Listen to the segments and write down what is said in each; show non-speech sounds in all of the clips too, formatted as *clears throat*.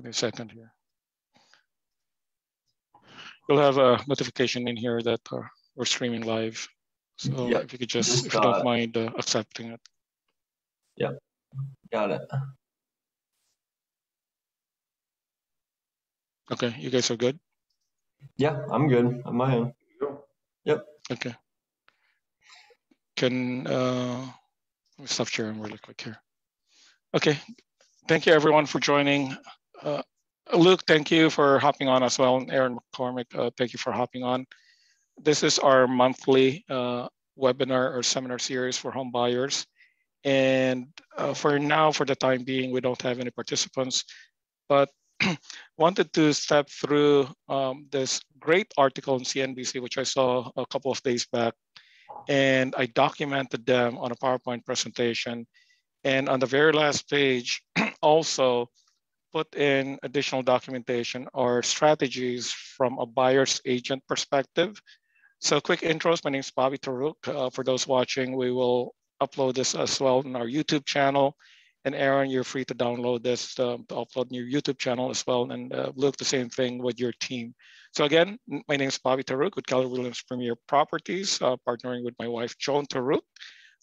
Give me a second here. You'll have a notification in here that uh, we're streaming live. So if you could just, just if you don't mind uh, accepting it. Yep, got it. Okay, you guys are good? Yeah, I'm good on my end. Yep. Okay. Can, uh, let me stop sharing really quick here. Okay, thank you everyone for joining. Uh, Luke, thank you for hopping on as well. And Eron McCormick, uh, thank you for hopping on. This is our monthly uh, webinar or seminar series for home buyers. And uh, for now, for the time being, we don't have any participants, but *clears throat* wanted to step through um, this great article in CNBC, which I saw a couple of days back, and I documented them on a PowerPoint presentation. And on the very last page, *clears throat* also put in additional documentation or strategies from a buyer's agent perspective. So quick intros, my name is Bobby Taruc. Uh, for those watching, we will upload this as well on our YouTube channel. And Eron, you're free to download this um, to upload in your YouTube channel as well and uh, Luke the same thing with your team. So again, my name is Bobby Taruc with Keller Williams Premier Properties, uh, partnering with my wife, Joan Taruc,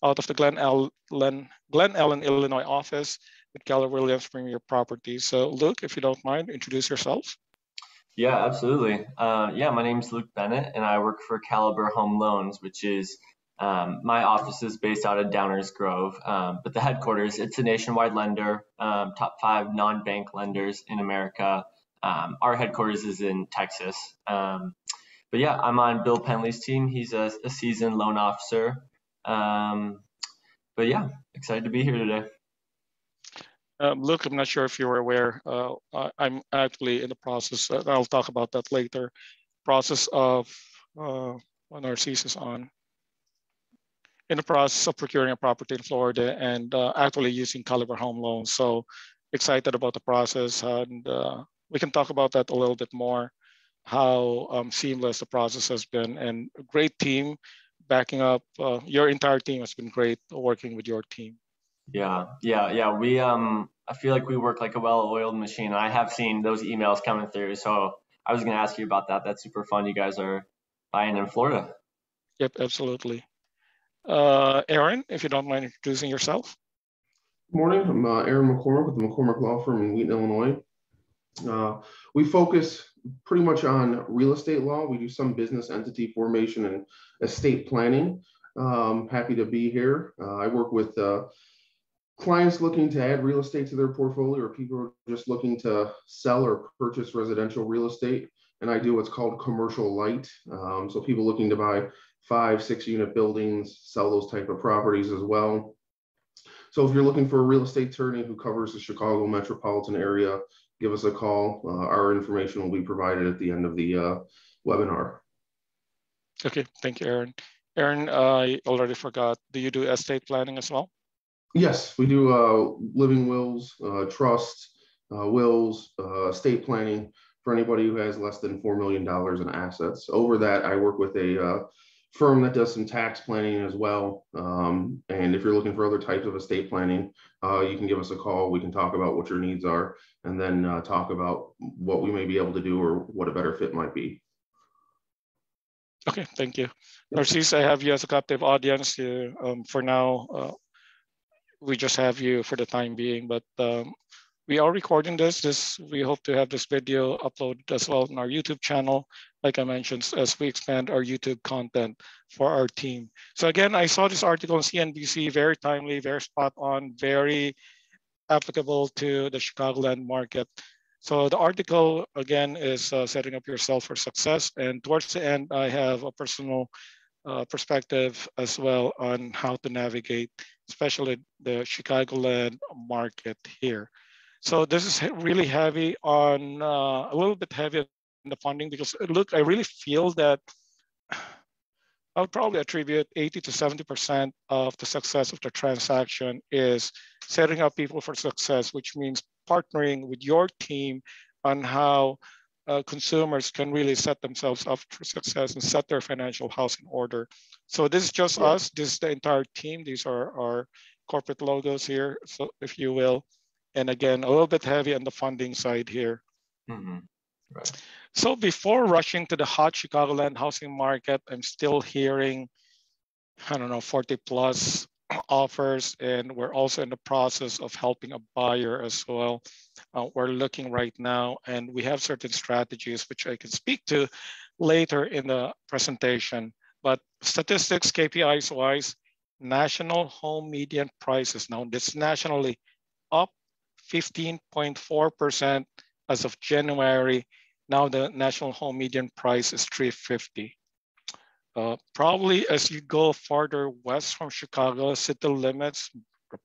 out of the Glen Ellyn, Glen Ellyn, Illinois office with Keller Williams Premier Properties. So Luke, if you don't mind, introduce yourself. Yeah, absolutely. Uh, yeah, my name is Luke Bennett, and I work for Caliber Home Loans, which is um, my office is based out of Downers Grove, um, but the headquarters, it's a nationwide lender, um, top five non-bank lenders in America. Um, our headquarters is in Texas. Um, but yeah, I'm on Bill Pendley's team. He's a, a seasoned loan officer. Um, but yeah, excited to be here today. Um, Luke, I'm not sure if you were aware, uh, I'm actually in the process, uh, I'll talk about that later, process of uh, when Narcissus on, in the process of procuring a property in Florida and uh, actually using Caliber Home Loans. So excited about the process and uh, we can talk about that a little bit more, how um, seamless the process has been and a great team backing up. Uh, your entire team has been great working with your team. Yeah, yeah, yeah. We um, I feel like we work like a well-oiled machine. I have seen those emails coming through, so I was going to ask you about that. That's super fun. You guys are buying in Florida. Yep, absolutely. Uh, Eron, if you don't mind introducing yourself. Good morning. I'm uh, Eron McCormick with the McCormick Law Firm in Wheaton, Illinois. Uh, we focus pretty much on real estate law. We do some business entity formation and estate planning. Um, happy to be here. Uh, I work with uh, clients looking to add real estate to their portfolio or people just looking to sell or purchase residential real estate. And I do what's called commercial light. Um, so people looking to buy five, six unit buildings, sell those type of properties as well. So if you're looking for a real estate attorney who covers the Chicago metropolitan area, give us a call. Uh, our information will be provided at the end of the uh, webinar. Okay, thank you, Eron. Eron, I already forgot, do you do estate planning as well? Yes, we do uh, living wills, uh, trusts, uh, wills, uh, estate planning for anybody who has less than $4 million in assets. Over that, I work with a firm that does some tax planning as well. Um, and if you're looking for other types of estate planning, uh, you can give us a call. We can talk about what your needs are and then uh, talk about what we may be able to do or what a better fit might be. Okay, thank you. Narcisse, I have you as a captive audience. um, for now, uh, we just have you for the time being, but um, we are recording this. This We hope to have this video uploaded as well on our YouTube channel like I mentioned, as we expand our YouTube content for our team. So again, I saw this article on CNBC, very timely, very spot on, very applicable to the Chicagoland market. So the article, again, is uh, setting up yourself for success. And towards the end, I have a personal uh, perspective as well on how to navigate, especially the Chicagoland market here. So this is really heavy on, uh, a little bit heavy on the funding because uh, look, I really feel that *sighs* I would probably attribute 80 to 70% of the success of the transaction is setting up people for success, which means partnering with your team on how uh, consumers can really set themselves up for success and set their financial house in order. So this is just yeah. us, this is the entire team. These are our corporate logos here, so if you will. And again, a little bit heavy on the funding side here. Mm-hmm. Right. So before rushing to the hot Chicagoland housing market, I'm still hearing, I don't know, 40 plus offers, and we're also in the process of helping a buyer as well. Uh, we're looking right now, and we have certain strategies which I can speak to later in the presentation. But statistics, KPIs wise, national home median prices now this nationally up 15.4% as of January. Now the national home median price is 350. Uh, probably as you go farther west from Chicago, city limits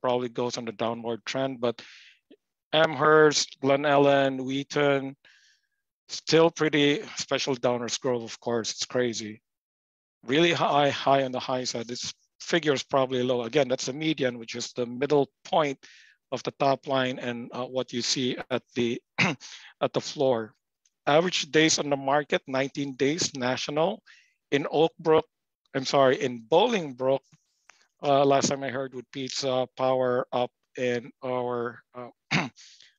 probably goes on the downward trend, but Elmhurst, Glen Ellyn, Wheaton, still pretty special Downers Grove, of course, it's crazy. Really high, high on the high side. This figure is probably low. Again, that's the median, which is the middle point of the top line and uh, what you see at the *clears throat* at the floor. Average days on the market, 19 days national in Oak Brook, I'm sorry, in Bolingbrook, uh, last time I heard with Pizza Power up in our uh, *clears throat*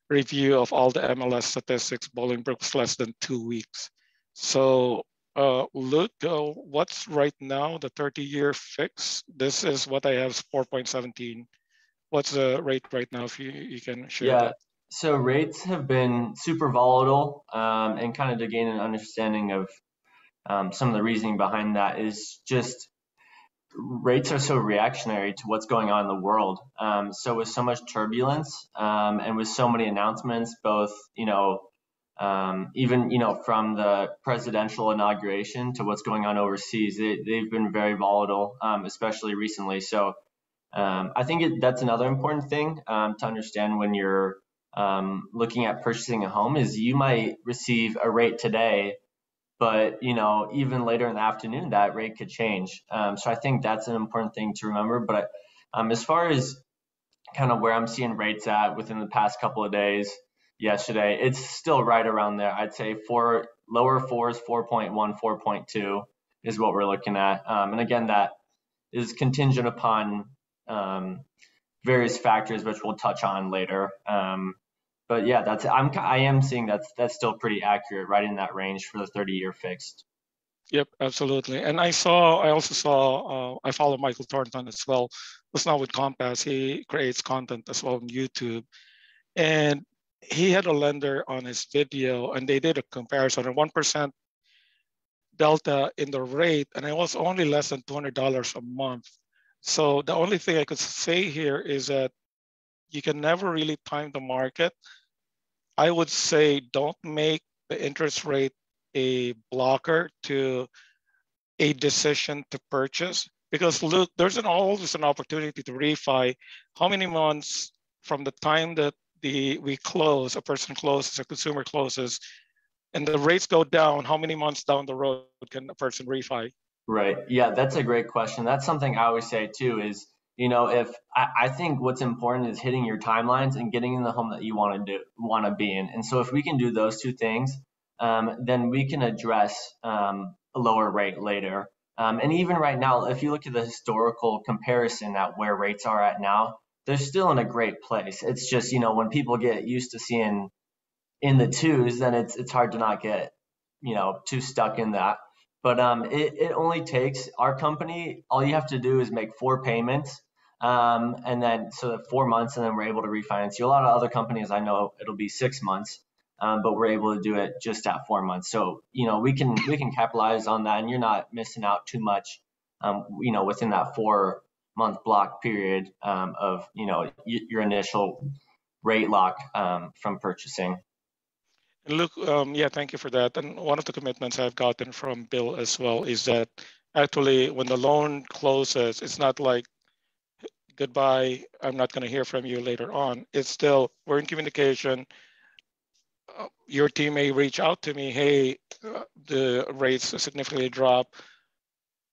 review of all the MLS statistics, Bolingbrook was less than two weeks. So uh, Luke, uh, what's right now the 30-year fix? This is what I have, 4.17. What's the rate right now, if you, you can share yeah. that? So rates have been super volatile um, and kind of to gain an understanding of um, some of the reasoning behind that is just rates are so reactionary to what's going on in the world. Um, so with so much turbulence um, and with so many announcements, both you know, um, even you know from the presidential inauguration to what's going on overseas, they, they've been very volatile, um, especially recently. So um, I think it, that's another important thing um, to understand when you're looking at purchasing a home is you might receive a rate today but you know even later in the afternoon that rate could change. Um, so i think that's an important thing to remember but um, as far as kind of where i'm seeing rates at within the past couple of days yesterday it's still right around there. I'd say four lower fours 4.1 4.2 is what we're looking at. Um, and again that is contingent upon um, various factors which we'll touch on later. Um, but yeah, that's I'm I am seeing that's that's still pretty accurate, right in that range for the 30 year fixed. Yep, absolutely. And I saw, I also saw, uh, I follow Michael Thornton as well. It's not with Compass. He creates content as well on YouTube, and he had a lender on his video, and they did a comparison, a one percent delta in the rate, and it was only less than two hundred dollars a month. So the only thing I could say here is that you can never really time the market. I would say don't make the interest rate a blocker to a decision to purchase because look, there's an always an opportunity to refi. How many months from the time that the we close, a person closes, a consumer closes, and the rates go down, how many months down the road can a person refi? Right. Yeah, that's a great question. That's something I always say too is you know, if I, I, think what's important is hitting your timelines and getting in the home that you want to do, want to be in. And so if we can do those two things, um, then we can address um, a lower rate later. Um, and even right now, if you look at the historical comparison at where rates are at now, they're still in a great place. It's just, you know, when people get used to seeing in the twos, then it's it's hard to not get, you know, too stuck in that. But um, it, it only takes our company, all you have to do is make four payments. Um, and then so that four months, and then we're able to refinance you. A lot of other companies I know it'll be six months, um, but we're able to do it just at four months. So you know we can we can capitalize on that, and you're not missing out too much. Um, you know within that four month block period um, of you know your initial rate lock um, from purchasing. Luke, um, yeah, thank you for that. And one of the commitments I've gotten from Bill as well is that actually when the loan closes, it's not like goodbye, I'm not going to hear from you later on. It's still, we're in communication. Uh, your team may reach out to me, hey, uh, the rates significantly drop.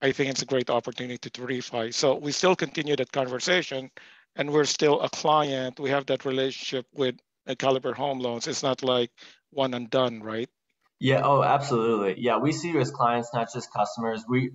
I think it's a great opportunity to refi. So we still continue that conversation and we're still a client. We have that relationship with Caliber Home Loans. It's not like one and done, right? Yeah. Oh, absolutely. Yeah, we see you as clients, not just customers. We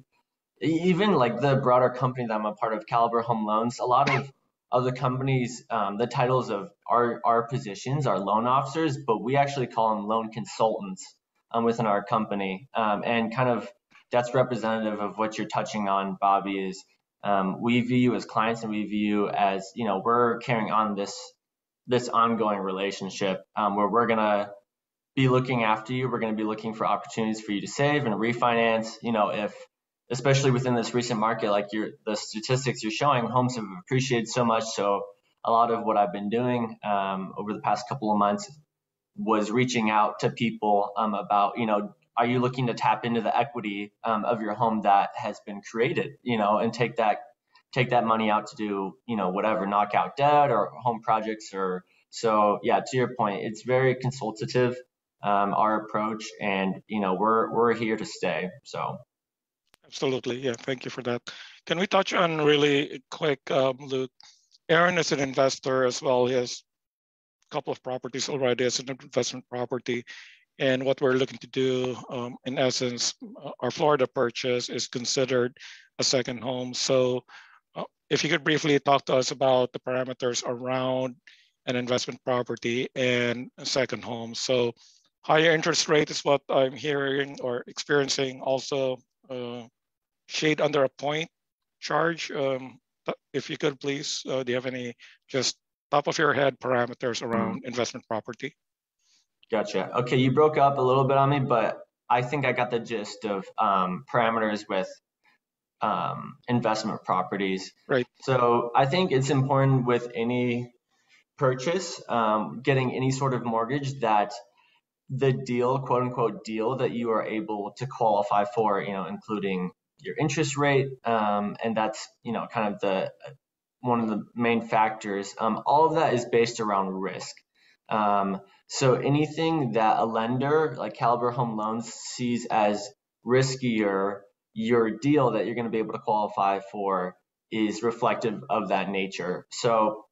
even like the broader company that I'm a part of, Caliber Home Loans. A lot of other companies, um, the titles of our, our positions are loan officers, but we actually call them loan consultants um, within our company. Um, and kind of that's representative of what you're touching on, Bobby, is um, we view you as clients and we view you as, you know, we're carrying on this this ongoing relationship um, where we're going to be looking after you. We're going to be looking for opportunities for you to save and refinance. You know, if especially within this recent market, like your the statistics you're showing, homes have appreciated so much. So a lot of what I've been doing um, over the past couple of months was reaching out to people um, about, you know, are you looking to tap into the equity um, of your home that has been created, you know, and take that take that money out to do, you know, whatever, knock out debt or home projects or so. Yeah, to your point, it's very consultative um, our approach, and you know, we're we're here to stay. So. Absolutely. Yeah. Thank you for that. Can we touch on really quick, um, Luke? Eron is an investor as well. He has a couple of properties already as an investment property. And what we're looking to do, um, in essence, our Florida purchase is considered a second home. So if you could briefly talk to us about the parameters around an investment property and a second home. So higher interest rate is what I'm hearing or experiencing also uh, shade under a point charge. Um, if you could please, uh, do you have any just top of your head parameters around investment property? Gotcha. Okay, you broke up a little bit on me, but I think I got the gist of um, parameters with um, investment properties. Right. So I think it's important with any purchase, um, getting any sort of mortgage that the deal, quote unquote deal that you are able to qualify for, you know, including your interest rate, um, and that's you know kind of the one of the main factors. Um, all of that is based around risk. Um, so anything that a lender like Caliber Home Loans sees as riskier, your deal that you're going to be able to qualify for is reflective of that nature. So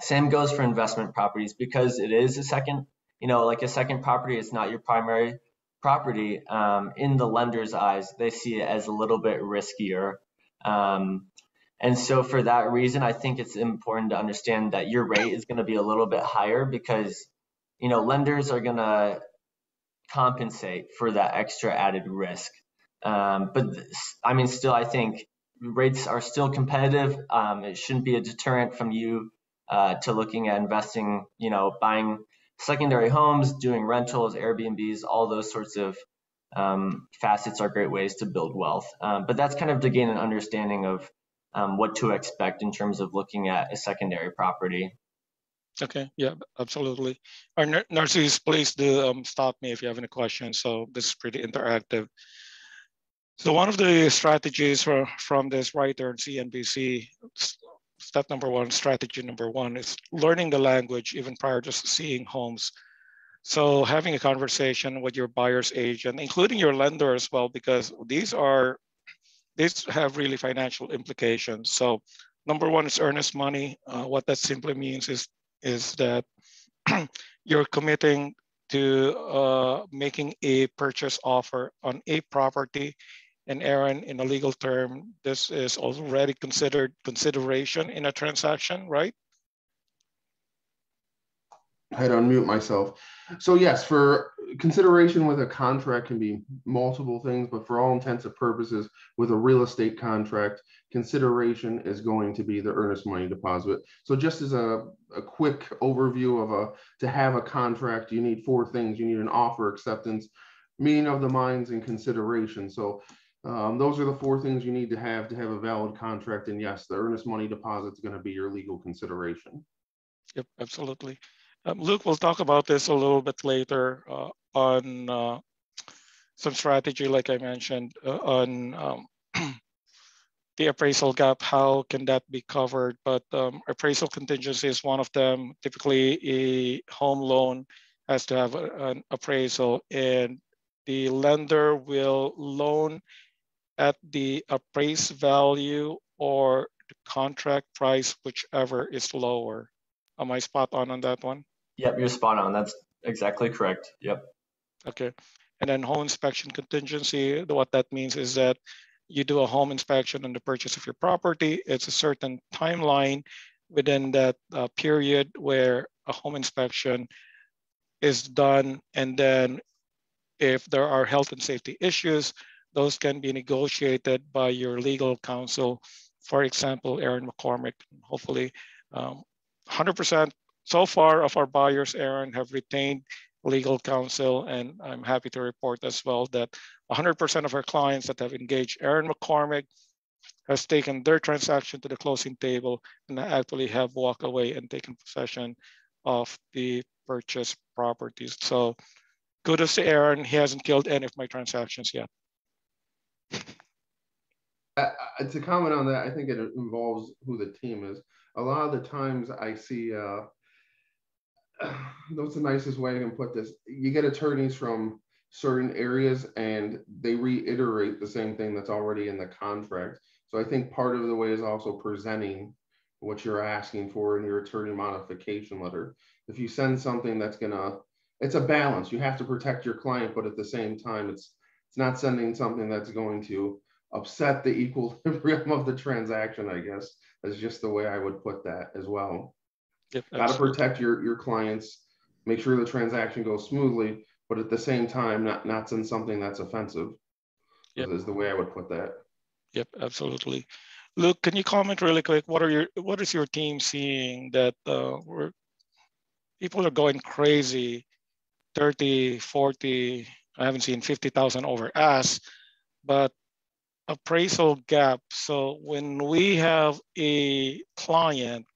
same goes for investment properties because it is a second, you know, like a second property. It's not your primary property, um, in the lender's eyes, they see it as a little bit riskier. Um, and so for that reason, I think it's important to understand that your rate is going to be a little bit higher because, you know, lenders are going to compensate for that extra added risk. Um, but I mean, still, I think rates are still competitive. Um, it shouldn't be a deterrent from you uh, to looking at investing, you know, buying secondary homes, doing rentals, Airbnbs, all those sorts of um, facets are great ways to build wealth. Um, but that's kind of to gain an understanding of um, what to expect in terms of looking at a secondary property. Okay, yeah, absolutely. Our nurses, please do um, stop me if you have any questions. So this is pretty interactive. So one of the strategies for, from this writer in CNBC step number one, strategy number one is learning the language even prior to seeing homes. So having a conversation with your buyer's agent, including your lender as well, because these are, these have really financial implications. So number one is earnest money. Uh, what that simply means is, is that *clears throat* you're committing to uh, making a purchase offer on a property and Eron, in a legal term, this is already considered consideration in a transaction, right? I had to unmute myself. So yes, for consideration with a contract can be multiple things, but for all intents and purposes, with a real estate contract, consideration is going to be the earnest money deposit. So just as a, a quick overview of a, to have a contract, you need four things. You need an offer acceptance, meeting of the minds and consideration. So um, those are the four things you need to have to have a valid contract. And yes, the earnest money deposit is going to be your legal consideration. Yep, absolutely. Um, Luke, we'll talk about this a little bit later uh, on uh, some strategy, like I mentioned, uh, on um, *clears throat* the appraisal gap. How can that be covered? But um, appraisal contingency is one of them. Typically, a home loan has to have a, an appraisal, and the lender will loan at the appraised value or the contract price, whichever is lower. Am I spot on on that one? Yep, you're spot on. That's exactly correct. Yep. Okay. And then home inspection contingency, what that means is that you do a home inspection on the purchase of your property. It's a certain timeline within that uh, period where a home inspection is done. And then if there are health and safety issues, those can be negotiated by your legal counsel. For example, Eron McCormick, hopefully 100% um, so far of our buyers, Eron, have retained legal counsel. And I'm happy to report as well that 100% of our clients that have engaged Eron McCormick has taken their transaction to the closing table and actually have walked away and taken possession of the purchased properties. So kudos to Eron. He hasn't killed any of my transactions yet. Uh, to comment on that, I think it involves who the team is. A lot of the times I see, uh, *sighs* what's the nicest way I can put this? You get attorneys from certain areas and they reiterate the same thing that's already in the contract. So I think part of the way is also presenting what you're asking for in your attorney modification letter. If you send something that's gonna, it's a balance. You have to protect your client, but at the same time, it's it's not sending something that's going to upset the *laughs* equilibrium of the transaction. I guess that's just the way I would put that as well. Yep, Got to protect your your clients, make sure the transaction goes smoothly, but at the same time, not not send something that's offensive. Yep. Is the way I would put that. Yep, absolutely. Luke, can you comment really quick? What are your what is your team seeing that uh, we're, people are going crazy, 30, 40, I haven't seen 50,000 over ask, but appraisal gap. So when we have a client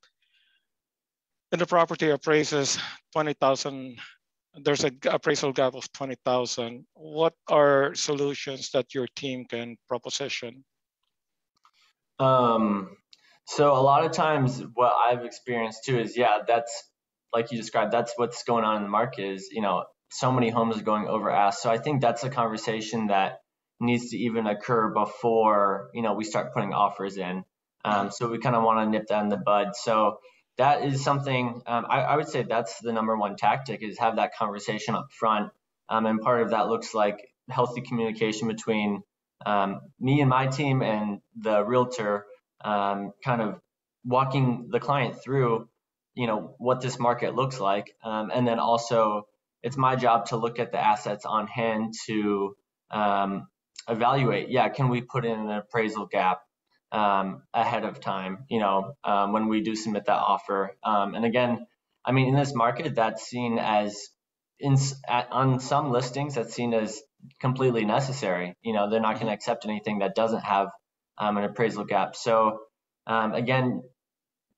and the property appraises 20,000 there's an appraisal gap of 20,000. What are solutions that your team can proposition? Um, so a lot of times what I've experienced too is, yeah, that's like you described, that's what's going on in the market is, you know, so many homes are going over ask. So I think that's a conversation that needs to even occur before, you know, we start putting offers in. Um, so we kind of want to nip that in the bud. So that is something um, I, I, would say that's the number one tactic is have that conversation up front. Um, and part of that looks like healthy communication between um, me and my team and the realtor, um, kind of walking the client through, you know, what this market looks like. Um, and then also it's my job to look at the assets on hand to um, evaluate, yeah, can we put in an appraisal gap? um, ahead of time, you know, um, when we do submit that offer. Um, and again, I mean, in this market, that's seen as in at, on some listings, that's seen as completely necessary. You know, they're not going to accept anything that doesn't have um, an appraisal gap. So um, again,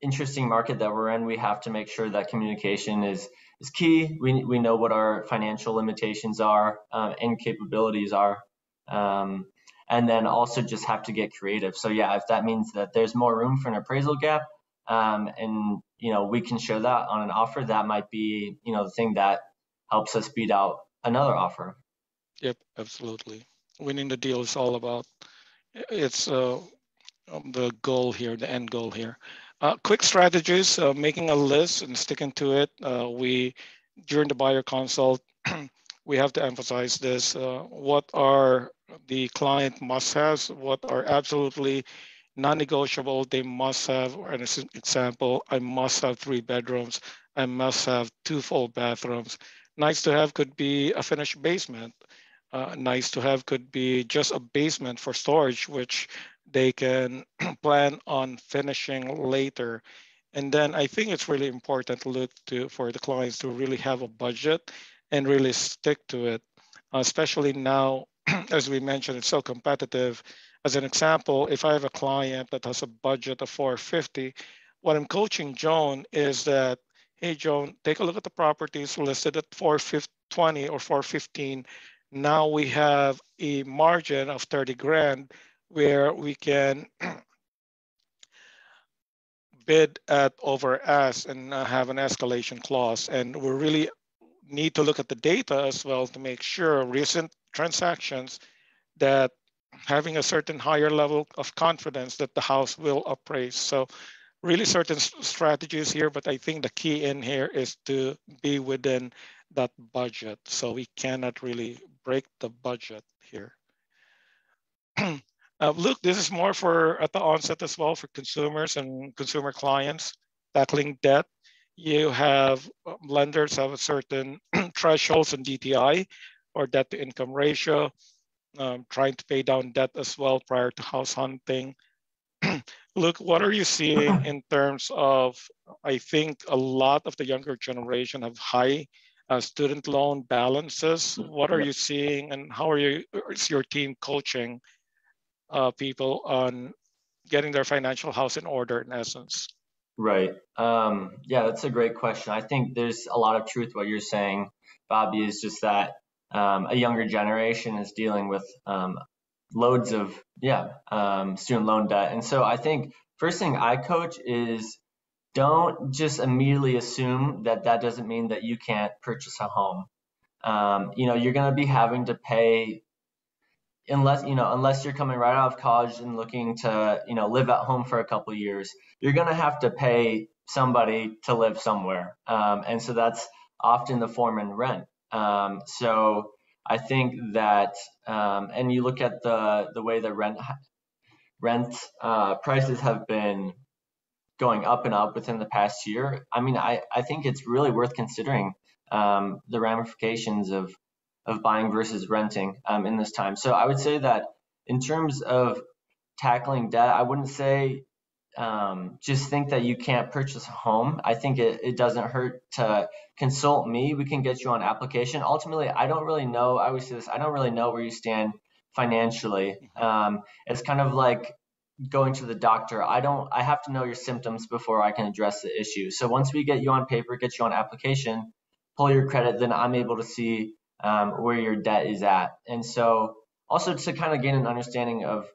interesting market that we're in. We have to make sure that communication is is key. We we know what our financial limitations are um, and capabilities are. Um, and then also just have to get creative. So yeah, if that means that there's more room for an appraisal gap, um, and you know we can show that on an offer, that might be you know the thing that helps us beat out another offer. Yep, absolutely. Winning the deal is all about it's uh, um, the goal here, the end goal here. Uh, quick strategies: uh, making a list and sticking to it. Uh, we during the buyer consult. *clears throat* we have to emphasize this. Uh, what are the client must haves, what are absolutely non-negotiable, they must have, or an example, I must have three bedrooms, I must have two full bathrooms. Nice to have could be a finished basement. Uh, nice to have could be just a basement for storage, which they can *clears throat* plan on finishing later. And then I think it's really important to look to for the clients to really have a budget and really stick to it, especially now *clears throat* as we mentioned, it's so competitive. As an example, if I have a client that has a budget of 450, what I'm coaching Joan is that, hey, Joan, take a look at the properties listed at 420 or 415. Now we have a margin of 30 grand where we can *clears throat* bid at over ask and have an escalation clause. And we really need to look at the data as well to make sure recent transactions that having a certain higher level of confidence that the house will appraise. So really certain strategies here, but I think the key in here is to be within that budget. So we cannot really break the budget here. *clears throat* uh, Luke, this is more for at the onset as well for consumers and consumer clients tackling debt. You have um, lenders have a certain *clears throat* thresholds and DTI or debt to income ratio, um, trying to pay down debt as well prior to house hunting. *clears throat* Luke, what are you seeing *clears throat* in terms of, I think a lot of the younger generation have high uh, student loan balances. What are you seeing and how are you, is your team coaching uh, people on getting their financial house in order in essence? Right. Um, yeah, that's a great question. I think there's a lot of truth what you're saying, Bobby, is just that um, a younger generation is dealing with um, loads of, yeah, um, student loan debt. And so I think first thing I coach is don't just immediately assume that that doesn't mean that you can't purchase a home. Um, you know, you're going to be having to pay unless you know unless you're coming right out of college and looking to you know live at home for a couple years you're going to have to pay somebody to live somewhere. Um, and so that's often the form in rent. Um, so i think that um, and you look at the the way that rent rent uh, prices have been going up and up within the past year i mean i, I think it's really worth considering um, the ramifications of of buying versus renting um, in this time. So I would say that in terms of tackling debt, I wouldn't say um, just think that you can't purchase a home. I think it, it doesn't hurt to consult me. We can get you on application. Ultimately, I don't really know. I always say this. I don't really know where you stand financially. Mm-hmm. Um, it's kind of like going to the doctor. I don't. I have to know your symptoms before I can address the issue. So once we get you on paper, get you on application, pull your credit, then I'm able to see um, where your debt is at. And so also to kind of gain an understanding of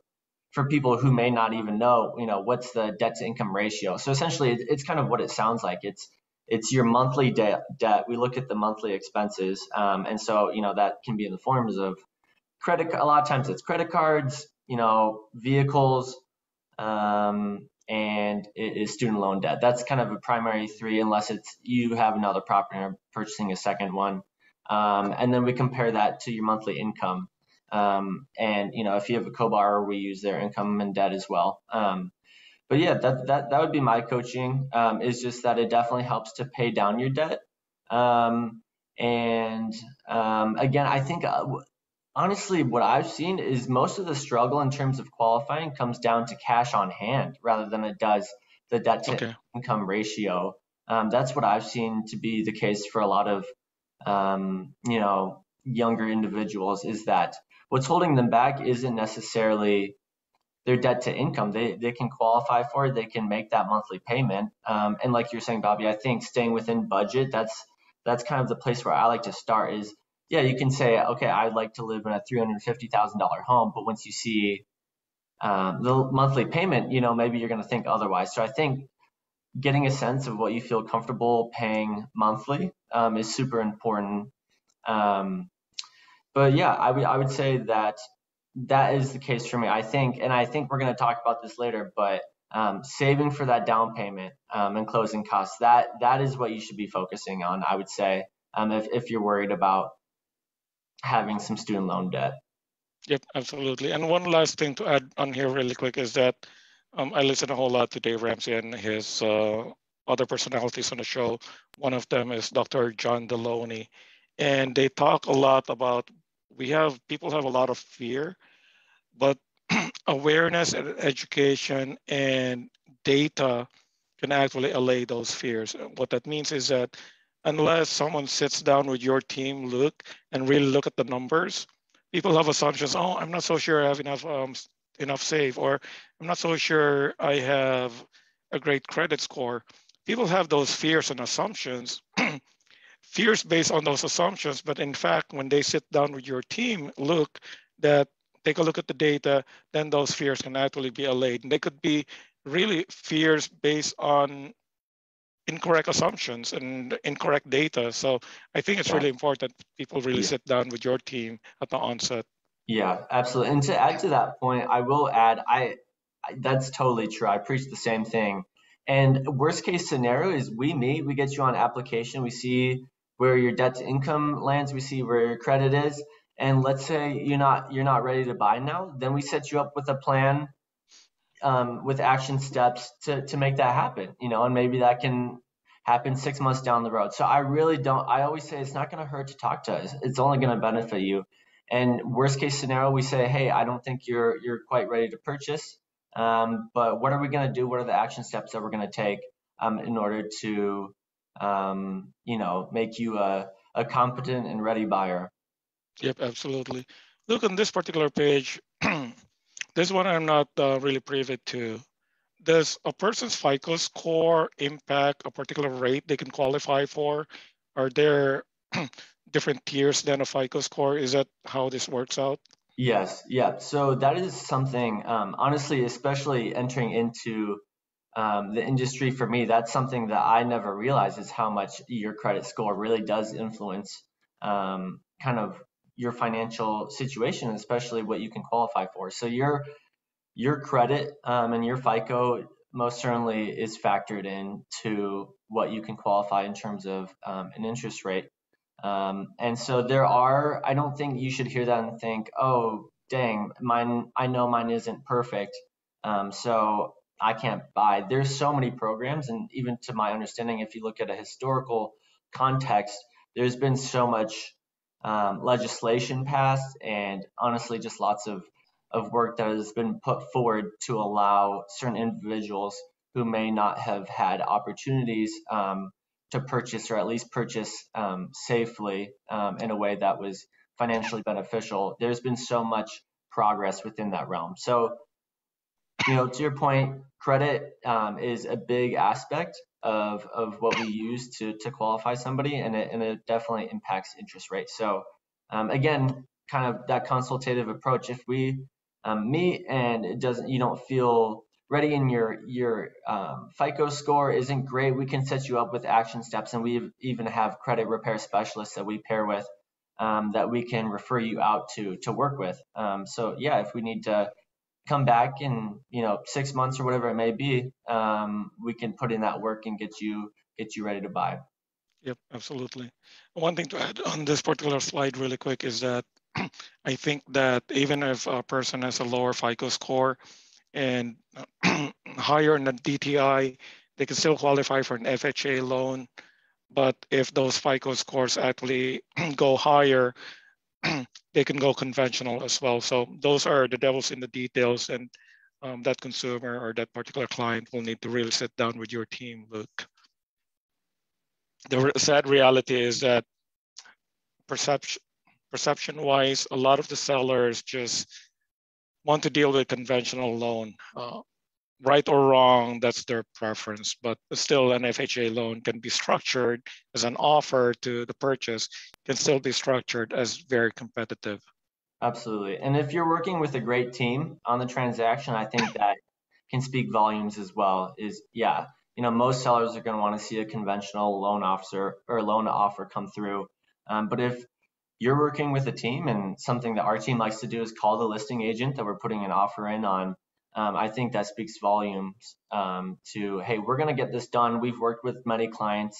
for people who may not even know, you know, what's the debt to income ratio. So essentially it's kind of what it sounds like. It's it's your monthly debt. debt. We look at the monthly expenses. Um, and so, you know, that can be in the forms of credit. A lot of times it's credit cards, you know, vehicles, um, and it is student loan debt. That's kind of a primary three, unless it's you have another property or purchasing a second one. Um, and then we compare that to your monthly income. Um, and you know, if you have a co-borrower, we use their income and debt as well. Um, but yeah, that that that would be my coaching. Um, is just that it definitely helps to pay down your debt. Um, and um, again, I think uh, honestly, what I've seen is most of the struggle in terms of qualifying comes down to cash on hand rather than it does the debt to okay. income ratio. that's what I've seen to be the case for a lot of um, you know, younger individuals is that what's holding them back isn't necessarily their debt to income. They they can qualify for it. They can make that monthly payment. Um, and like you're saying, Bobby, I think staying within budget. That's that's kind of the place where I like to start. Is yeah, you can say, okay, I'd like to live in a three hundred fifty thousand dollar home, but once you see um, the monthly payment, you know, maybe you're going to think otherwise. So I think getting a sense of what you feel comfortable paying monthly um, is super important. Um, but yeah, I would I would say that that is the case for me. I think, and I think we're going to talk about this later, but um, saving for that down payment um, and closing costs that that is what you should be focusing on. I would say um, if if you're worried about having some student loan debt. Yep, absolutely. And one last thing to add on here really quick is that um, I listen a whole lot to Dave Ramsey and his uh, other personalities on the show. One of them is Dr. John Deloney. And they talk a lot about we have people have a lot of fear, but *clears throat* awareness and education and data can actually allay those fears. What that means is that unless someone sits down with your team, Luke and really look at the numbers, people have assumptions. Oh, I'm not so sure I have enough um, enough save, or I'm not so sure I have a great credit score. People have those fears and assumptions, *clears throat* fears based on those assumptions. But in fact, when they sit down with your team, Luke that take a look at the data, then those fears can actually be allayed. And they could be really fears based on incorrect assumptions and incorrect data. So I think it's really important people really yeah. sit down with your team at the onset. Yeah, absolutely. And to add to that point, I will add, I, I that's totally true. I preach the same thing. And worst case scenario is we meet, we get you on application, we see where your debt to income lands, we see where your credit is, and let's say you're not you're not ready to buy now, then we set you up with a plan um, with action steps to to make that happen. You know, and maybe that can happen six months down the road. So I really don't. I always say it's not going to hurt to talk to us. It's only going to benefit you. And worst case scenario, we say, hey, I don't think you're you're quite ready to purchase. Um, but what are we going to do? What are the action steps that we're going to take um, in order to, um, you know, make you a, a competent and ready buyer? Yep, absolutely. Luke on this particular page. *clears throat* this one I'm not uh, really privy to. Does a person's FICO score impact a particular rate they can qualify for? Are there *clears throat* different tiers than a FICO score? Is that how this works out? Yes, yeah. So that is something, um, honestly, especially entering into um, the industry for me, that's something that I never realized is how much your credit score really does influence um, kind of your financial situation, especially what you can qualify for. So your your credit um, and your FICO most certainly is factored into what you can qualify in terms of um, an interest rate. Um, and so there are, I don't think you should hear that and think, oh, dang, mine, I know mine isn't perfect. Um, so I can't buy. There's so many programs. And even to my understanding, if you look at a historical context, there's been so much um, legislation passed and honestly just lots of, of work that has been put forward to allow certain individuals who may not have had opportunities um, to purchase or at least purchase um, safely um, in a way that was financially beneficial. There's been so much progress within that realm. So, you know, to your point, credit um, is a big aspect of, of what we use to, to qualify somebody, and it, and it definitely impacts interest rates. So, um, again, kind of that consultative approach. If we um, meet and it doesn't, you don't feel ready and your your um, FICO score isn't great, we can set you up with action steps, and we even have credit repair specialists that we pair with um, that we can refer you out to to work with. Um, so yeah, if we need to come back in you know six months or whatever it may be, um, we can put in that work and get you get you ready to buy. Yep, absolutely. One thing to add on this particular slide really quick is that *clears throat* I think that even if a person has a lower FICO score, and *clears throat* higher in the DTI, they can still qualify for an FHA loan. But if those FICO scores actually *clears throat* go higher, *clears throat* they can go conventional as well. So those are the devils in the details, and um, that consumer or that particular client will need to really sit down with your team. Look, the sad reality is that perception perception wise, a lot of the sellers just want to deal with conventional loan. Uh, right or wrong, that's their preference, but still an FHA loan can be structured as an offer to the purchase, can still be structured as very competitive. Absolutely. And if you're working with a great team on the transaction, I think that can speak volumes as well. Is yeah, you know, most sellers are going to want to see a conventional loan officer or loan offer come through. Um, but if you're working with a team and something that our team likes to do is call the listing agent that we're putting an offer in on. Um, i think that speaks volumes um, to hey we're going to get this done. We've worked with many clients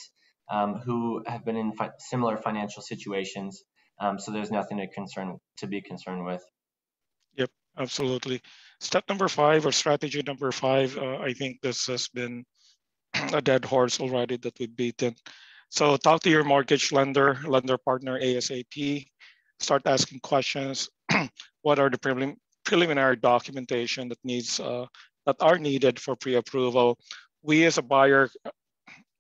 um, who have been in fi- similar financial situations. Um, so there's nothing to concern to be concerned with. Yep absolutely. Step number five or strategy number five uh, i think this has been *clears throat* a dead horse already that we've beaten so talk to your mortgage lender, lender partner ASAP. Start asking questions. *clears throat* what are the prelim preliminary documentation that needs uh, that are needed for pre-approval? We as a buyer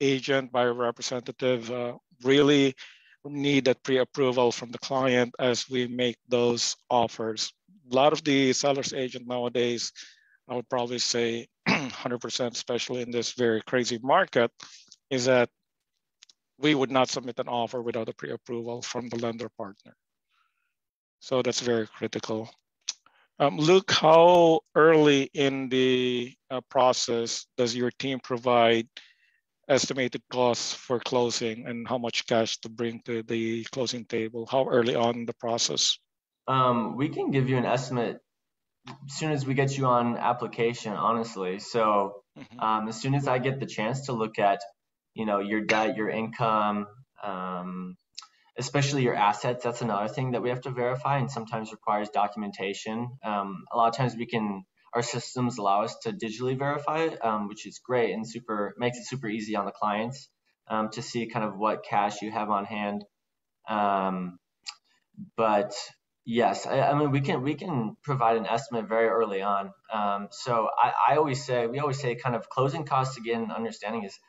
agent, buyer representative, uh, really need that pre-approval from the client as we make those offers. A lot of the sellers agent nowadays, I would probably say *clears throat* 100%, especially in this very crazy market, is that we would not submit an offer without a pre-approval from the lender partner. So that's very critical. Um, Luke, how early in the uh, process does your team provide estimated costs for closing and how much cash to bring to the closing table? How early on in the process? Um, we can give you an estimate as soon as we get you on application, honestly. So mm-hmm. um, as soon as I get the chance to look at you know your debt your income um, especially your assets that's another thing that we have to verify and sometimes requires documentation um, a lot of times we can our systems allow us to digitally verify it, um, which is great and super makes it super easy on the clients um, to see kind of what cash you have on hand. Um, but yes, I, I, mean we can we can provide an estimate very early on. Um, so I, I always say we always say kind of closing costs an understanding is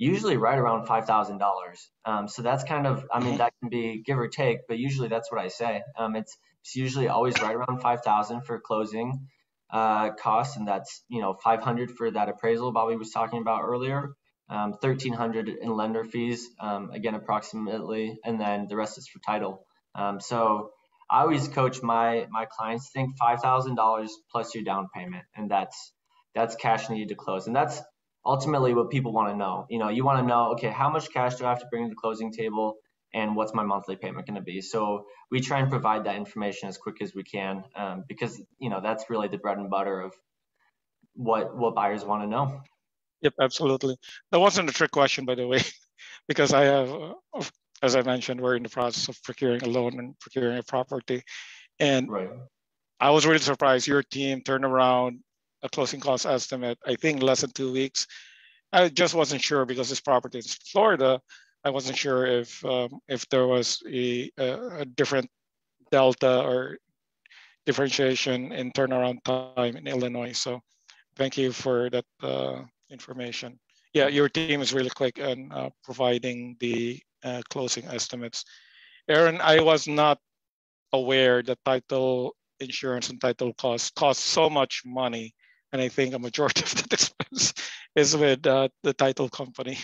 usually right around five thousand um, dollars. So that's kind of I mean that can be give or take, but usually that's what I say. Um, it's it's usually always right around five thousand for closing uh, costs, and that's you know five hundred for that appraisal Bobby was talking about earlier. Um, 1300 in lender fees, um, again, approximately, and then the rest is for title. Um, so I always coach my my clients think five thousand dollars plus your down payment, and that's that's cash needed to close, and that's ultimately what people want to know. You know, you want to know, okay, how much cash do I have to bring to the closing table, and what's my monthly payment going to be? So we try and provide that information as quick as we can, um, because you know that's really the bread and butter of what what buyers want to know. Yep, absolutely. That wasn't a trick question, by the way, *laughs* because I have, uh, as I mentioned, we're in the process of procuring a loan and procuring a property. And right. I was really surprised your team turned around a closing cost estimate, I think less than two weeks. I just wasn't sure because this property is Florida. I wasn't sure if um, if there was a, a, different delta or differentiation in turnaround time in Illinois. So thank you for that uh, information. Yeah, your team is really quick in uh, providing the uh, closing estimates. Eron, I was not aware that title insurance and title costs cost so much money. And I think a majority *laughs* of that expense is with uh, the title company.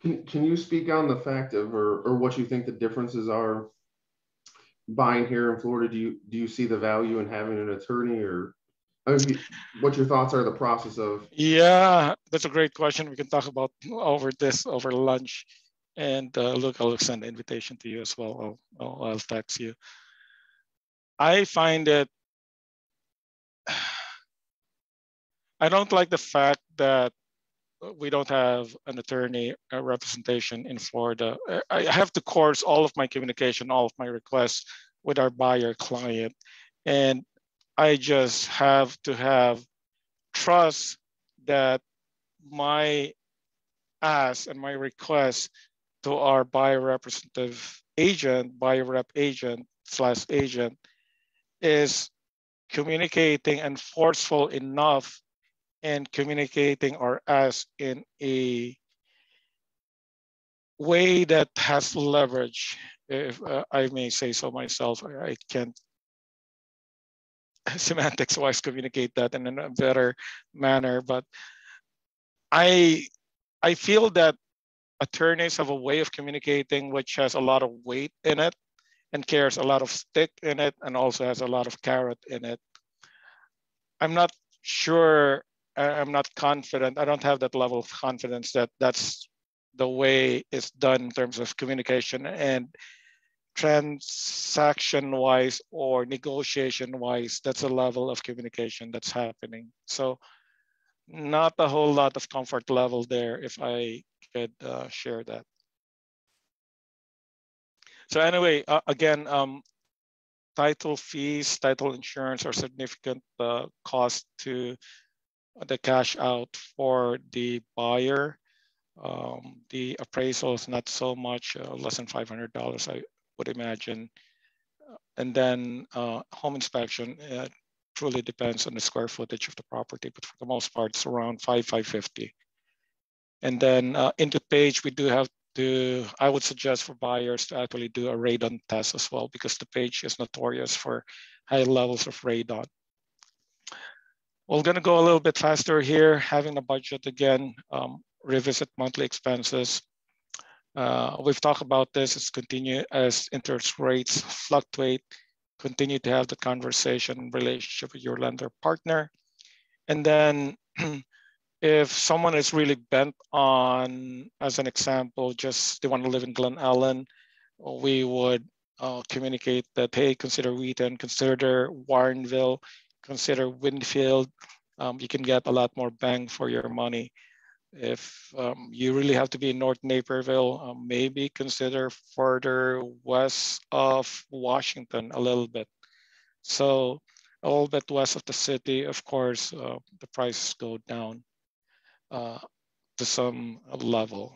Can, can you speak on the fact of, or, or what you think the differences are buying here in Florida? Do you, do you see the value in having an attorney or I mean, what your thoughts are the process of? Yeah, that's a great question. We can talk about over this over lunch. And uh, Luke, I'll send an invitation to you as well. I'll, I'll, I'll text you. I find it, I don't like the fact that we don't have an attorney uh, representation in Florida. Uh, I have to course all of my communication, all of my requests with our buyer client. And I just have to have trust that my ask and my request to our buyer representative agent, buyer rep agent slash agent is communicating and forceful enough and communicating our ask in a way that has leverage, if uh, I may say so myself. I can't *laughs* semantics wise communicate that in a better manner but i i feel that attorneys have a way of communicating which has a lot of weight in it and carries a lot of stick in it and also has a lot of carrot in it i'm not sure i'm not confident i don't have that level of confidence that that's the way it's done in terms of communication and transaction wise or negotiation wise, that's a level of communication that's happening. So not a whole lot of comfort level there if I could uh, share that. So anyway, uh, again, um, title fees, title insurance are significant uh, cost to the cash out for the buyer. Um, the appraisal is not so much, uh, less than $500, I, would imagine. And then uh, home inspection uh, truly depends on the square footage of the property, but for the most part, it's around five, 550. And then uh, in DuPage, we do have to, I would suggest for buyers to actually do a radon test as well, because DuPage is notorious for high levels of radon. We're gonna go a little bit faster here, having a budget again, um, revisit monthly expenses, uh, we've talked about this as continue as interest rates fluctuate, continue to have the conversation relationship with your lender partner. And then *clears throat* if someone is really bent on, as an example, just they want to live in Glen Ellyn, we would uh, communicate that, hey, consider Wheaton, consider Warrenville, consider Winfield. Um, you can get a lot more bang for your money. If um, you really have to be in North Naperville, um, maybe consider further west of Washington a little bit. So a little bit west of the city, of course, uh, the prices go down uh, to some level.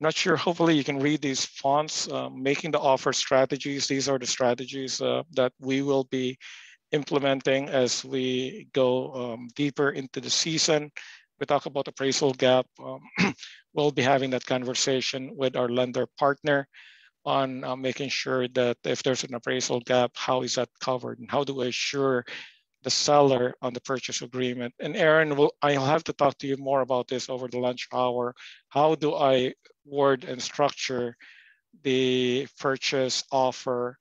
I'm not sure, hopefully you can read these fonts, uh, making the offer strategies. These are the strategies uh, that we will be implementing as we go um, deeper into the season. We talk about appraisal gap. Um, *clears throat* we'll be having that conversation with our lender partner on uh, making sure that if there's an appraisal gap, how is that covered and how do we assure the seller on the purchase agreement? And Eron, will, I'll have to talk to you more about this over the lunch hour. How do I word and structure the purchase offer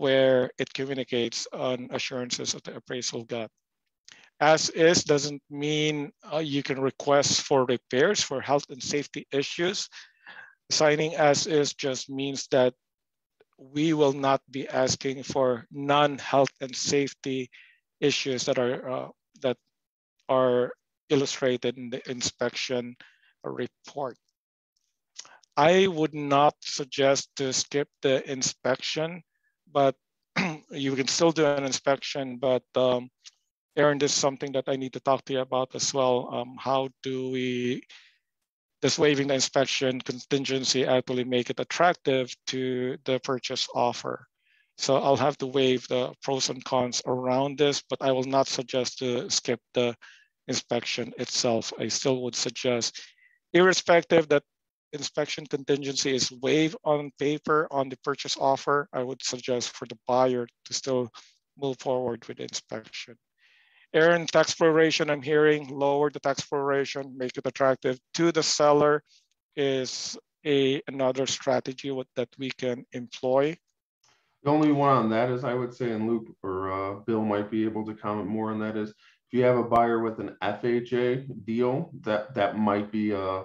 where it communicates on assurances of the appraisal gap? As is doesn't mean uh, you can request for repairs for health and safety issues signing as is just means that we will not be asking for non-health and safety issues that are uh, that are illustrated in the inspection report. I would not suggest to skip the inspection, but *clears throat* you can still do an inspection, but um, Eron, this is something that I need to talk to you about as well. Um, how do we does waiving the inspection contingency actually make it attractive to the purchase offer? So I'll have to waive the pros and cons around this, but I will not suggest to skip the inspection itself. I still would suggest, irrespective that inspection contingency is waived on paper on the purchase offer, I would suggest for the buyer to still move forward with inspection. Eron, tax proration, I'm hearing lower the tax proration, make it attractive to the seller is a another strategy that we can employ. The only one on that is I would say, and Luke or uh, Bill might be able to comment more on that is if you have a buyer with an FHA deal, that that might be a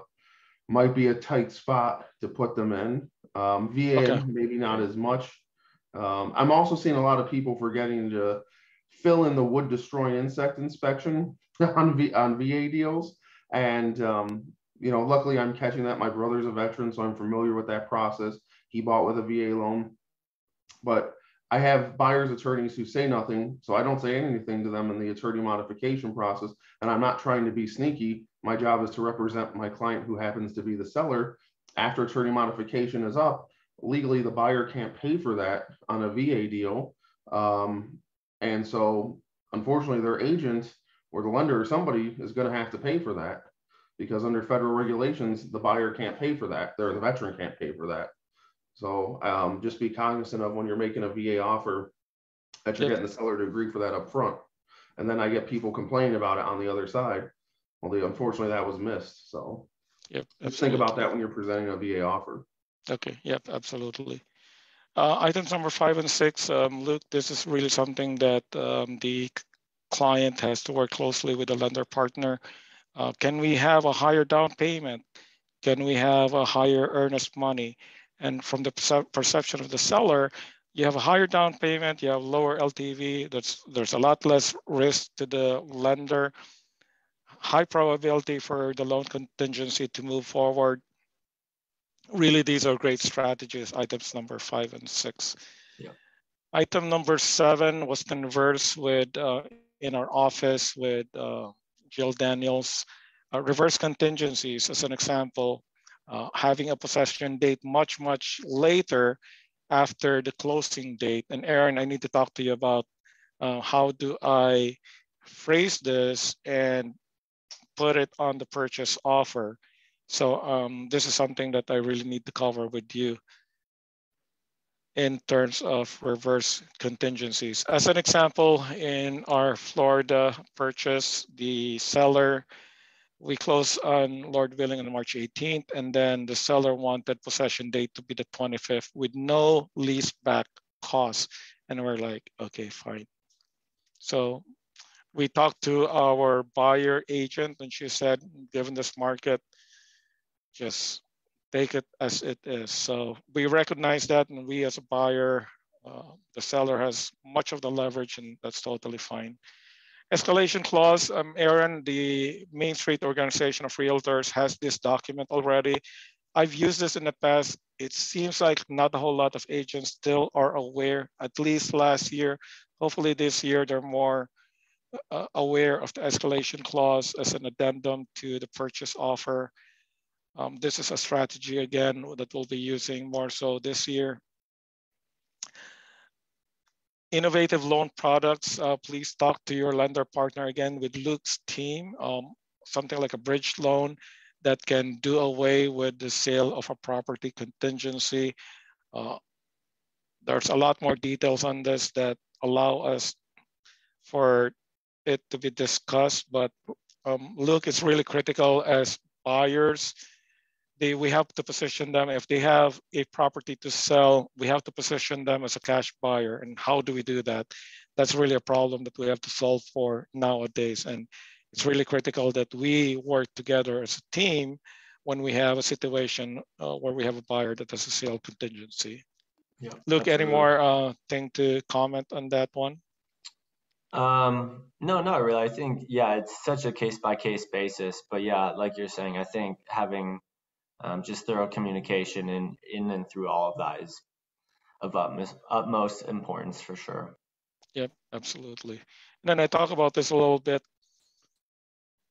might be a tight spot to put them in. Um, VA okay. maybe not as much. Um, I'm also seeing a lot of people forgetting to fill in the wood destroying insect inspection *laughs* on, v, on VA deals. And, um, you know, luckily I'm catching that. My brother's a veteran, so I'm familiar with that process. He bought with a VA loan. But I have buyer's attorneys who say nothing, so I don't say anything to them in the attorney modification process. And I'm not trying to be sneaky. My job is to represent my client who happens to be the seller. After attorney modification is up, legally the buyer can't pay for that on a VA deal. Um, and so, unfortunately, their agent or the lender or somebody is going to have to pay for that because under federal regulations, the buyer can't pay for that, or the veteran can't pay for that. So um, just be cognizant of when you're making a VA offer that you're getting the seller to agree for that up front. And then I get people complaining about it on the other side. Well, the, unfortunately, that was missed. So yep, just think about that when you're presenting a VA offer. Okay. Yep. Absolutely. Uh, items number five and six, um, Luke, this is really something that um, the client has to work closely with the lender partner. Uh, can we have a higher down payment? Can we have a higher earnest money? And from the perception of the seller, you have a higher down payment, you have lower LTV, there's, there's a lot less risk to the lender, high probability for the loan contingency to move forward really these are great strategies, items number five and six. Yeah. Item number seven was conversed with uh, in our office with uh, Jill Daniels. Uh, reverse contingencies, as an example, uh, having a possession date much, much later after the closing date. And Eron, I need to talk to you about uh, how do I phrase this and put it on the purchase offer so um, this is something that I really need to cover with you in terms of reverse contingencies. As an example, in our Florida purchase, the seller, we closed on Lord willing on March 18th, and then the seller wanted possession date to be the 25th with no lease back cost. And we're like, okay, fine. So we talked to our buyer agent and she said, given this market, just take it as it is. So we recognize that, and we as a buyer, uh, the seller has much of the leverage, and that's totally fine. Escalation clause, um, Eron, the Mainstreet Organization of Realtors has this document already. I've used this in the past. It seems like not a whole lot of agents still are aware. At least last year, Hopefully this year they're more uh, aware of the escalation clause as an addendum to the purchase offer. Um, this is a strategy again that we'll be using more so this year. Innovative loan products, uh, please talk to your lender partner again with Luke's team, um, something like a bridge loan that can do away with the sale of a property contingency. Uh, there's a lot more details on this that allow us for it to be discussed, but um, Luke is really critical as buyers. They, we have to position them, if they have a property to sell, we have to position them as a cash buyer. And how do we do that? That's really a problem that we have to solve for nowadays. And it's really critical that we work together as a team when we have a situation uh, where we have a buyer that has a sale contingency. Yeah, Luke, absolutely. any more uh, thing to comment on that one? Um, no, not really. I think, yeah, it's such a case by case basis. But yeah, like you're saying, I think having um, just thorough communication in, in and through all of that is of utmost, utmost importance for sure. Yep, absolutely. And then I talk about this a little bit.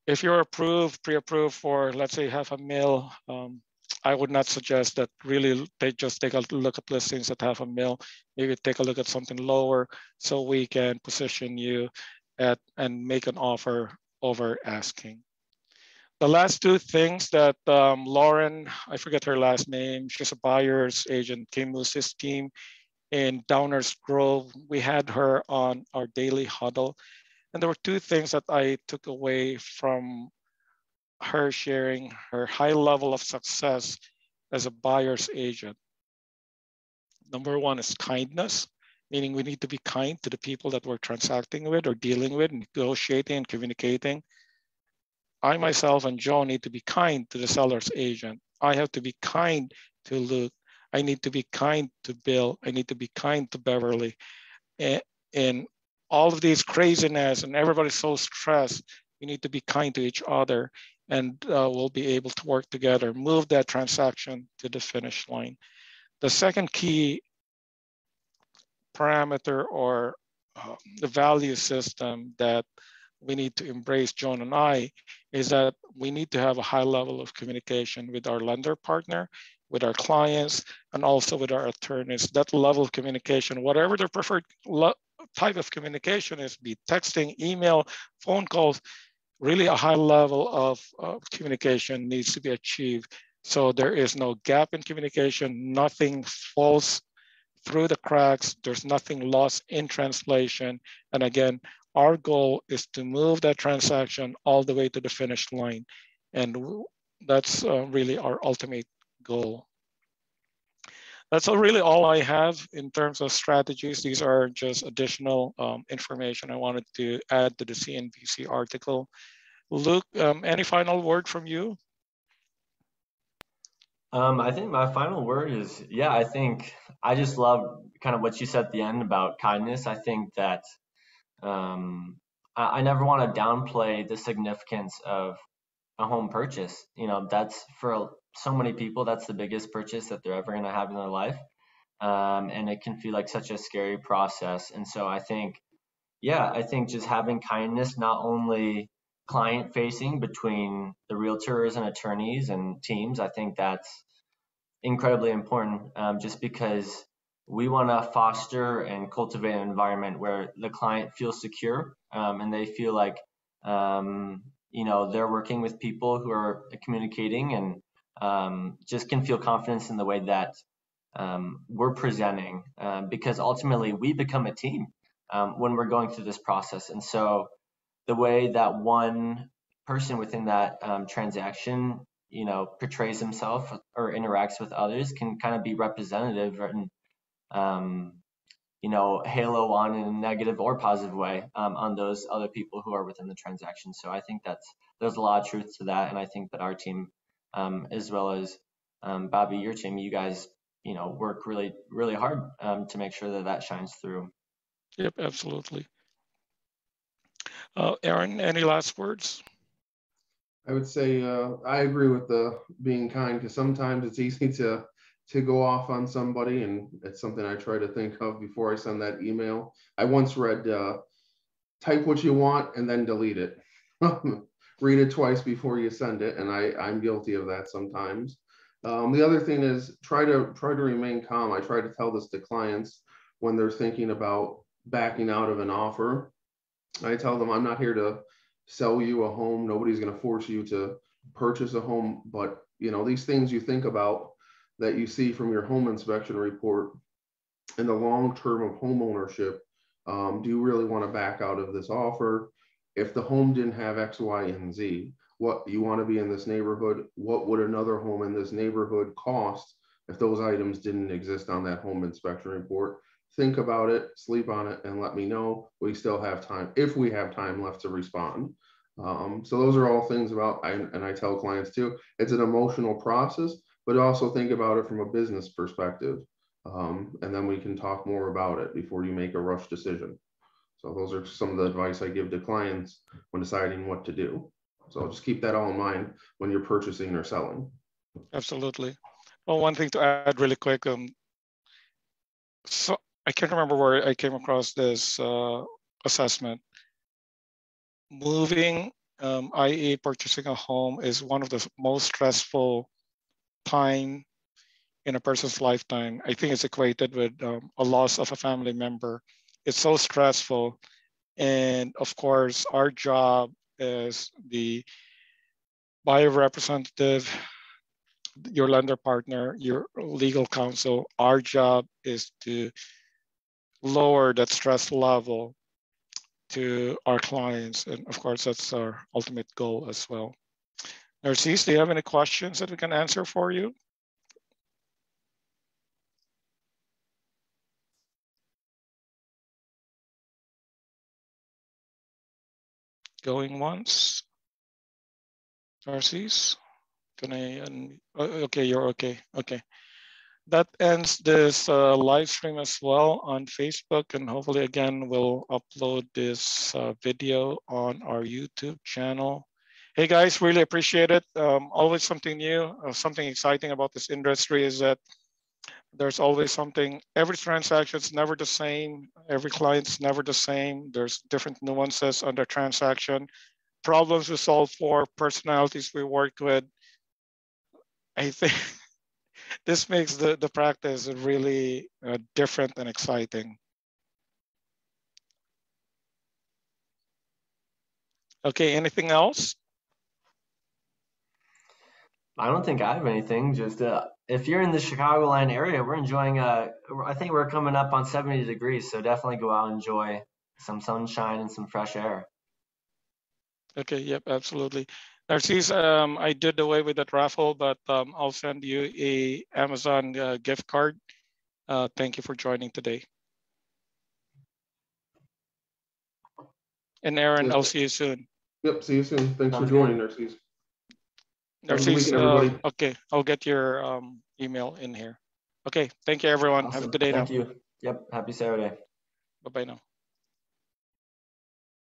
If you're approved, pre-approved for, let's say, half a mil, um, I would not suggest that really they just take a look at listings at half a mil. Maybe take a look at something lower so we can position you at and make an offer over asking. The last two things that um, Lauren, I forget her last name, she's a buyer's agent, Kimu's team in Downers Grove. We had her on our daily huddle. And there were two things that I took away from her sharing her high level of success as a buyer's agent. Number one is kindness, meaning we need to be kind to the people that we're transacting with or dealing with, negotiating and communicating. I myself and Joe need to be kind to the seller's agent. I have to be kind to Luke. I need to be kind to Bill. I need to be kind to Beverly. And, and all of these craziness and everybody's so stressed, we need to be kind to each other and uh, we'll be able to work together, move that transaction to the finish line. The second key parameter or uh, the value system that we need to embrace, Joan and I, is that we need to have a high level of communication with our lender partner, with our clients, and also with our attorneys. That level of communication, whatever their preferred type of communication is, be texting, email, phone calls, really a high level of, of communication needs to be achieved. So there is no gap in communication, nothing falls through the cracks, there's nothing lost in translation. And again, our goal is to move that transaction all the way to the finish line. And that's uh, really our ultimate goal. That's really all I have in terms of strategies. These are just additional um, information I wanted to add to the CNBC article. Luke, um, any final word from you? Um, I think my final word is, yeah, I think I just love kind of what you said at the end about kindness. I think that um, I, I never want to downplay the significance of a home purchase. You know, that's for so many people, that's the biggest purchase that they're ever going to have in their life. Um, and it can feel like such a scary process. And so I think, yeah, I think just having kindness, not only client facing between the realtors and attorneys and teams, I think that's incredibly important um, just because we want to foster and cultivate an environment where the client feels secure um, and they feel like um, you know they're working with people who are communicating and um, just can feel confidence in the way that um, we're presenting uh, because ultimately we become a team um, when we're going through this process. And so the way that one person within that transaction you know portrays himself or interacts with others can kind of be representative and um, you know halo on in a negative or positive way um, on those other people who are within the transaction so i think that's there's a lot of truth to that and i think that our team um, as well as um, Bobby, your team, you guys, you know, work really, really hard um, to make sure that that shines through. Yep, absolutely. Uh, Eron, any last words? I would say uh, I agree with the being kind because sometimes it's easy to to go off on somebody, and it's something I try to think of before I send that email. I once read, uh, type what you want and then delete it. *laughs* Read it twice before you send it, and I, I'm guilty of that sometimes. Um, the other thing is try to try to remain calm. I try to tell this to clients when they're thinking about backing out of an offer. I tell them I'm not here to sell you a home. Nobody's going to force you to purchase a home, but you know these things you think about that you see from your home inspection report in the long term of home ownership. Um, do you really want to back out of this offer? If the home didn't have X, Y, and Z, what you want to be in this neighborhood, what would another home in this neighborhood cost if those items didn't exist on that home inspection report? Think about it, sleep on it, and let me know. We still have time, if we have time left to respond. Um, so those are all things about, and I tell clients too, it's an emotional process, but also think about it from a business perspective. Um, and then we can talk more about it before you make a rush decision. So those are some of the advice I give to clients when deciding what to do. So just keep that all in mind when you're purchasing or selling. Absolutely. Well, one thing to add really quick. Um, so I can't remember where I came across this uh, assessment. Moving, um, i.e., purchasing a home, is one of the most stressful time in a person's lifetime. I think it's equated with um, a loss of a family member. It's so stressful. And of course, our job as the buyer representative, your lender partner, your legal counsel, our job is to lower that stress level to our clients. And of course, that's our ultimate goal as well. Narcisse, do you have any questions that we can answer for you? Going once. Narcisse, can I, uh, okay, you're okay, okay. That ends this uh, live stream as well on Facebook and hopefully again, we'll upload this uh, video on our YouTube channel. Hey guys, really appreciate it. Um, always something new, uh, something exciting about this industry is that there's always something, every transaction is never the same. Every client's never the same. There's different nuances the transaction, problems we solve for, personalities we work with. I think *laughs* this makes the, the practice really uh, different and exciting. Okay, anything else? I don't think I have anything. Just uh, if you're in the Chicagoland area, we're enjoying. Uh, I think we're coming up on 70 degrees, so definitely go out and enjoy some sunshine and some fresh air. Okay. Yep. Absolutely. Narcisse, um, I did away with that raffle, but um, I'll send you a Amazon uh, gift card. Uh, thank you for joining today. And Eron, I'll see you soon. Yep. See you soon. Thanks for joining, Narcisse. Uh, okay, I'll get your um, email in here. Okay, thank you everyone. Awesome. Have a good day thank now. Thank you. Yep, happy Saturday. Bye-bye now.